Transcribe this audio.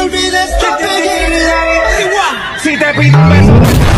te olvides que te llegué. Si te pido un beso